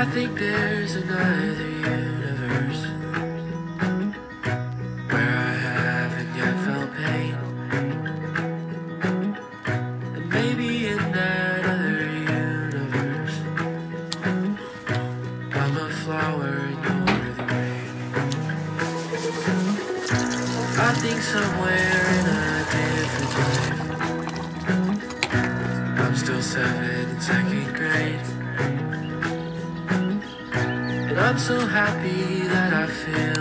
I think there's another universe where I haven't yet felt pain. And maybe in that other universe, I'm a flower and the rain. I think somewhere in a different life, I'm still seven so happy that I feel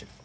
alright.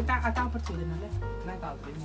Kita akan pergi 病